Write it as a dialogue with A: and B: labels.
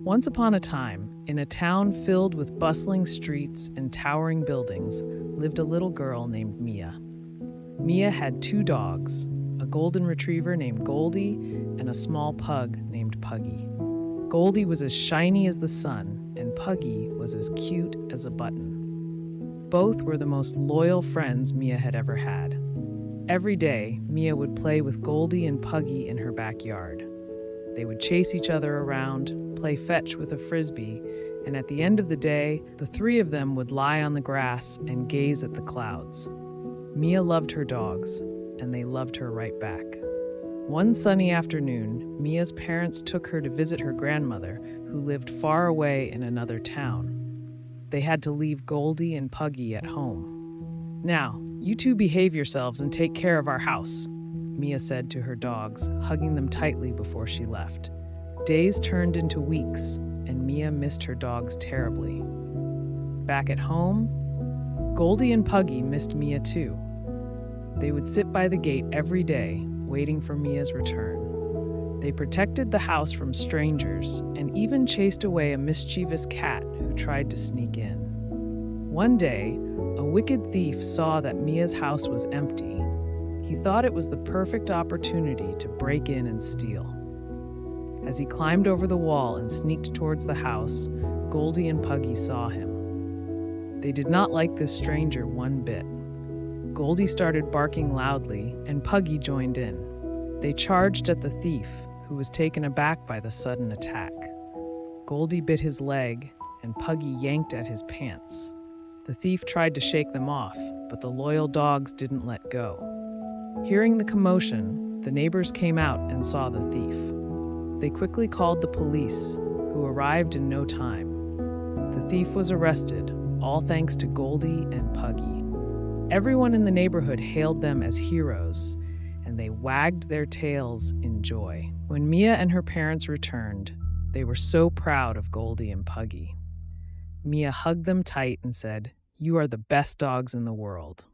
A: Once upon a time, in a town filled with bustling streets and towering buildings, lived a little girl named Mia. Mia had two dogs, a golden retriever named Goldie and a small pug named Puggy. Goldie was as shiny as the sun, and Puggy was as cute as a button. Both were the most loyal friends Mia had ever had. Every day, Mia would play with Goldie and Puggy in her backyard. They would chase each other around, play fetch with a frisbee, and at the end of the day, the three of them would lie on the grass and gaze at the clouds. Mia loved her dogs, and they loved her right back. One sunny afternoon, Mia's parents took her to visit her grandmother, who lived far away in another town. They had to leave Goldie and Puggy at home. Now, you two behave yourselves and take care of our house, Mia said to her dogs, hugging them tightly before she left. Days turned into weeks, and Mia missed her dogs terribly. Back at home, Goldie and Puggy missed Mia too. They would sit by the gate every day, waiting for Mia's return. They protected the house from strangers and even chased away a mischievous cat tried to sneak in. One day, a wicked thief saw that Mia's house was empty. He thought it was the perfect opportunity to break in and steal. As he climbed over the wall and sneaked towards the house, Goldie and Puggy saw him. They did not like this stranger one bit. Goldie started barking loudly, and Puggy joined in. They charged at the thief, who was taken aback by the sudden attack. Goldie bit his leg, and Puggy yanked at his pants. The thief tried to shake them off, but the loyal dogs didn't let go. Hearing the commotion, the neighbors came out and saw the thief. They quickly called the police, who arrived in no time. The thief was arrested, all thanks to Goldie and Puggy. Everyone in the neighborhood hailed them as heroes, and they wagged their tails in joy. When Mia and her parents returned, they were so proud of Goldie and Puggy. Mia hugged them tight and said, You are the best dogs in the world.